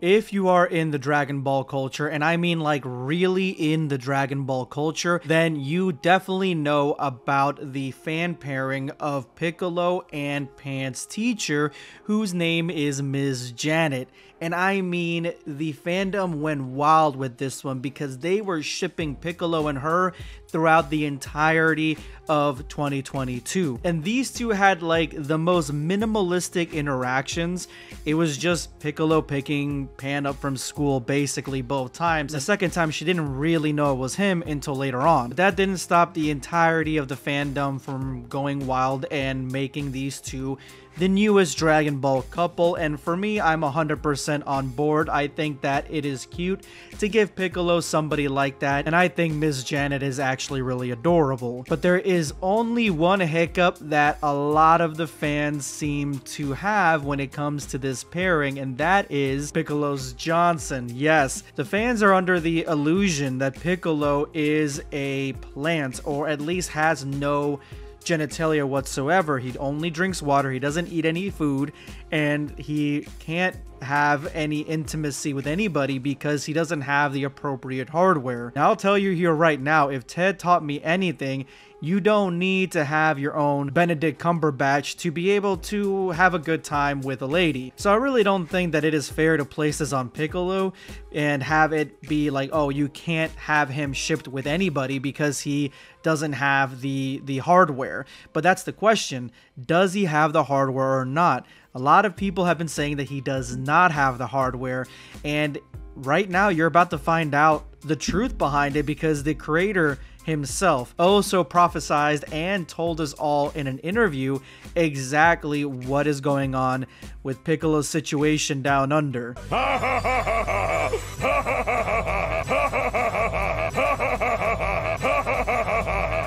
if you are in the Dragon Ball culture, and I mean like really in the Dragon Ball culture, then you definitely know about the fan pairing of Piccolo and Pan's teacher, whose name is Ms. Janet. And I mean, the fandom went wild with this one because they were shipping Piccolo and her throughout the entirety of 2022. And these two had like the most minimalistic interactions. It was just Piccolo picking Pan up from school basically both times. The second time, she didn't really know it was him until later on. But that didn't stop the entirety of the fandom from going wild and making these two the newest Dragon Ball couple, and for me, I'm 100% on board. I think that it is cute to give Piccolo somebody like that, and I think Miss Janet is actually really adorable. But there is only one hiccup that a lot of the fans seem to have when it comes to this pairing, and that is Piccolo's Johnson. Yes, the fans are under the illusion that Piccolo is a plant, or at least has no genitalia whatsoever. He only drinks water, he doesn't eat any food, and he can't have any intimacy with anybody because he doesn't have the appropriate hardware. Now, I'll tell you here right now, if Ted taught me anything, you don't need to have your own Benedict Cumberbatch to be able to have a good time with a lady. So I really don't think that it is fair to place this on Piccolo and have it be like, oh, you can't have him shipped with anybody because he doesn't have the the hardware. But that's the question. Does he have the hardware or not? A lot of people have been saying that he does not have the hardware and right now you're about to find out the truth behind it because the creator himself also prophesized and told us all in an interview exactly what is going on with Piccolo's situation down under.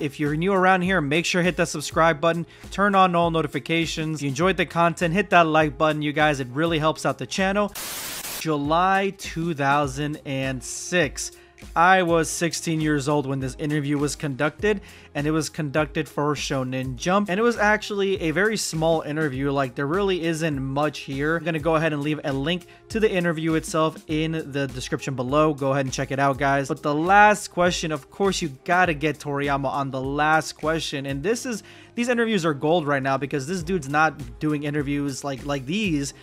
If you're new around here, make sure hit that subscribe button, turn on all notifications. If you enjoyed the content, hit that like button, you guys. It really helps out the channel. July 2006. I was 16 years old when this interview was conducted, and it was conducted for Shonen Jump, and it was actually a very small interview, like there really isn't much here. I'm gonna go ahead and leave a link to the interview itself in the description below. Go ahead and check it out, guys. But the last question, of course, you gotta get Toriyama on the last question, and this is, these interviews are gold right now because this dude's not doing interviews like, like these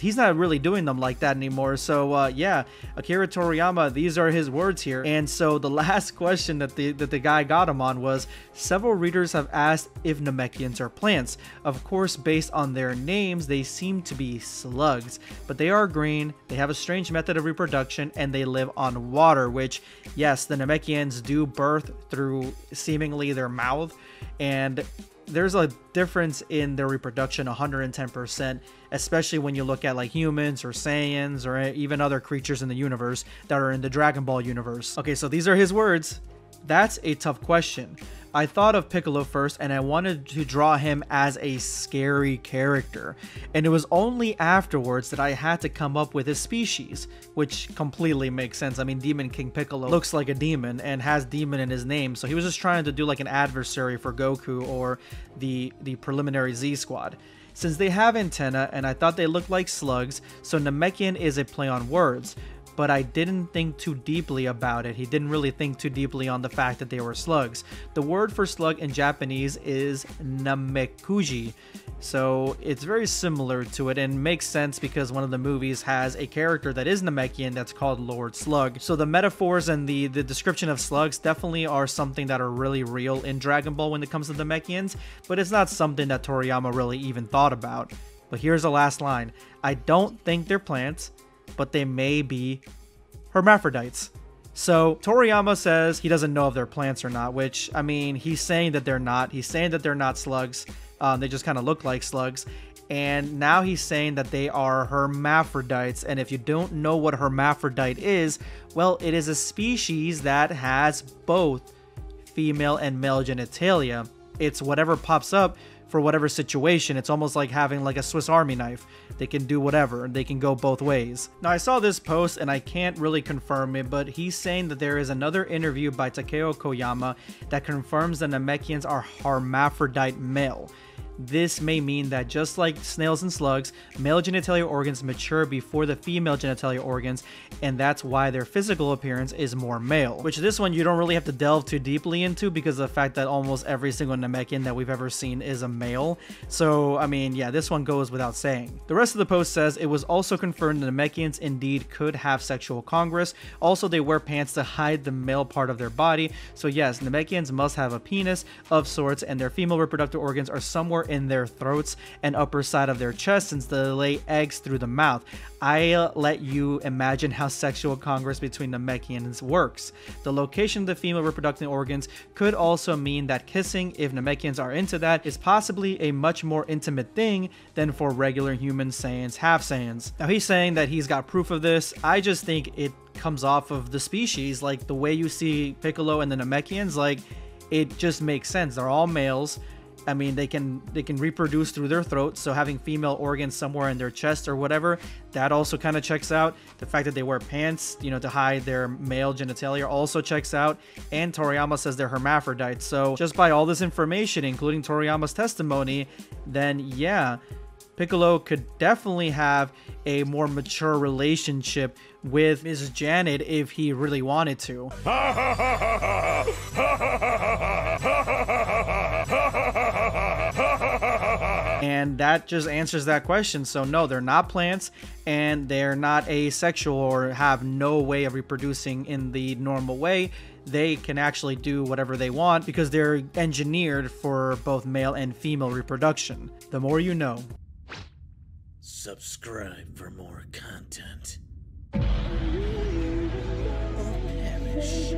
he's not really doing them like that anymore. So uh, yeah, Akira Toriyama, these are his words here. And so the last question that the that the guy got him on was several readers have asked if Namekians are plants. Of course, based on their names, they seem to be slugs, but they are green. They have a strange method of reproduction and they live on water. Which yes, the Namekians do birth through seemingly their mouth and there's a difference in their reproduction 110%, especially when you look at like humans or Saiyans or even other creatures in the universe that are in the Dragon Ball universe. Okay, so these are his words. That's a tough question. I thought of Piccolo first and I wanted to draw him as a scary character. And it was only afterwards that I had to come up with his species, which completely makes sense. I mean, Demon King Piccolo looks like a demon and has demon in his name. So he was just trying to do like an adversary for Goku or the, the preliminary Z Squad since they have antenna and I thought they looked like slugs, so Namekian is a play on words but I didn't think too deeply about it. He didn't really think too deeply on the fact that they were slugs. The word for slug in Japanese is namekuji, so it's very similar to it and makes sense because one of the movies has a character that is Namekian that's called Lord Slug. So the metaphors and the, the description of slugs definitely are something that are really real in Dragon Ball when it comes to the Namekians, but it's not something that Toriyama really even thought about. But here's the last line. I don't think they're plants but they may be hermaphrodites. So Toriyama says he doesn't know if they're plants or not, which, I mean, he's saying that they're not. He's saying that they're not slugs. Um, they just kind of look like slugs. And now he's saying that they are hermaphrodites. And if you don't know what hermaphrodite is, well, it is a species that has both female and male genitalia. It's whatever pops up for whatever situation. It's almost like having like a Swiss Army knife. They can do whatever, and they can go both ways. Now, I saw this post and I can't really confirm it, but he's saying that there is another interview by Takao Koyama that confirms the Namekians are hermaphrodite male. This may mean that just like snails and slugs, male genitalia organs mature before the female genitalia organs, and that's why their physical appearance is more male. Which this one you don't really have to delve too deeply into because of the fact that almost every single Namekian that we've ever seen is a male. So, I mean, yeah, this one goes without saying. The rest of the post says it was also confirmed that Namekians indeed could have sexual congress. Also, they wear pants to hide the male part of their body. So, yes, Namekians must have a penis of sorts, and their female reproductive organs are somewhere in their throats and upper side of their chest since they lay eggs through the mouth. I'll let you imagine how sexual congress between the Namekians works. The location of the female reproductive organs could also mean that kissing, if Namekians are into that, is possibly a much more intimate thing than for regular human Saiyans, half Saiyans. Now he's saying that he's got proof of this. I just think it comes off of the species, like the way you see Piccolo and the Namekians, like it just makes sense. They're all males. I mean, they can they can reproduce through their throat, so having female organs somewhere in their chest or whatever, that also kind of checks out. The fact that they wear pants, you know, to hide their male genitalia also checks out. And Toriyama says they're hermaphrodites. So just by all this information, including Toriyama's testimony, then yeah, Piccolo could definitely have a more mature relationship with Mrs. Janet if he really wanted to. and that just answers that question. So no, they're not plants and they're not asexual or have no way of reproducing in the normal way. They can actually do whatever they want because they're engineered for both male and female reproduction. The more you know. Subscribe for more content. Or perish.